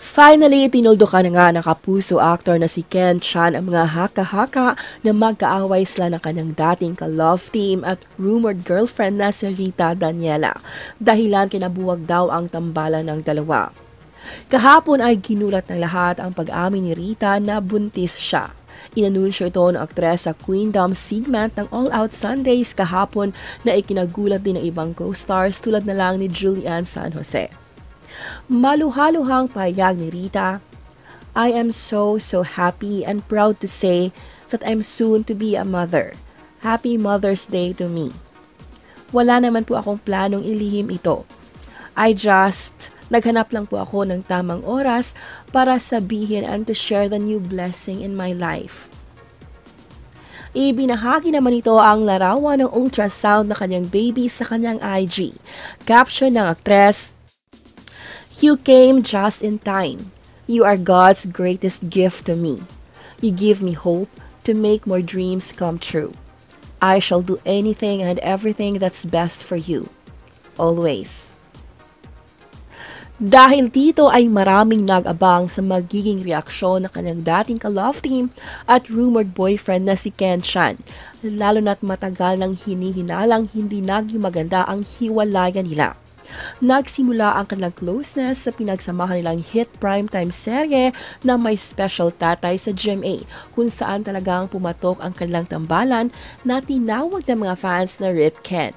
Finally, tinuldo ka na nga ng kapuso actor na si Ken Chan ang mga haka-haka na magkaaway sila ng kanyang dating ka-love team at rumored girlfriend na si Rita Daniela. Dahilan kinabuwag daw ang tambalan ng dalawa. Kahapon ay ginulat ng lahat ang pag-amin ni Rita na buntis siya. Inanunsyo ito ng aktres sa Queendom segment ng All Out Sundays kahapon na ikinagulat din ng ibang co-stars tulad na lang ni Julianne San Jose. Maluhaluhang payag ni Rita, I am so, so happy and proud to say that I'm soon to be a mother. Happy Mother's Day to me. Wala naman po akong planong ilihim ito. I just naghanap lang po ako ng tamang oras para sabihin and to share the new blessing in my life. Ibinahagi naman ito ang larawan ng ultrasound na kanyang baby sa kanyang IG. Caption ng aktres, You came just in time. You are God's greatest gift to me. You give me hope to make more dreams come true. I shall do anything and everything that's best for you. Always. Dahil dito ay maraming nag-abang sa magiging reaksyon ng kanyang dating ka-love team at rumored boyfriend na si Ken Chan, lalo na't matagal nang hinihinalang hindi naging maganda ang hiwalayan nila. Nagsimula ang kanilang closeness sa pinagsamahan nilang hit primetime serye na may special tatay sa GMA kung saan talagang pumatok ang kanilang tambalan na tinawag ng mga fans na Rit Ken.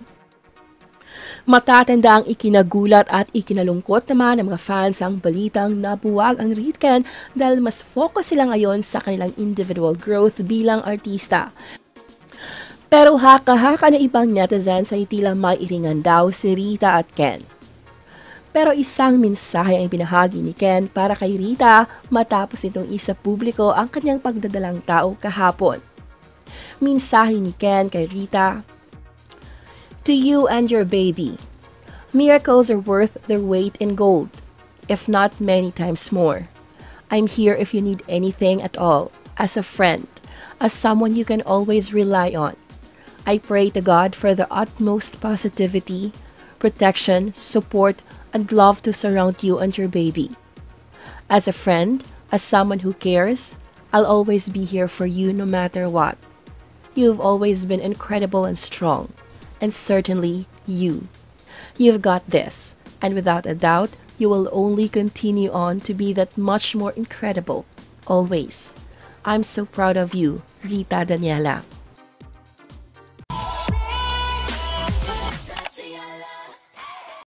Matatanda ang ikinagulat at ikinalungkot naman ng mga fans ang balitang nabuwag ang Ritken dahil mas focus sila ngayon sa kanilang individual growth bilang artista. Pero haka-haka na ibang netizens ay tila mairingan daw si Rita at Ken. Pero isang mensahe ang binahagi ni Ken para kay Rita matapos nitong isa publiko ang kanyang pagdadalang tao kahapon. Mensahe ni Ken kay Rita, To you and your baby, miracles are worth their weight in gold, if not many times more. I'm here if you need anything at all, as a friend, as someone you can always rely on. I pray to God for the utmost positivity, protection, support, and love to surround you and your baby. As a friend, as someone who cares, I'll always be here for you no matter what. You've always been incredible and strong, and certainly you. You've got this, and without a doubt, you will only continue on to be that much more incredible, always. I'm so proud of you, Rita Daniela.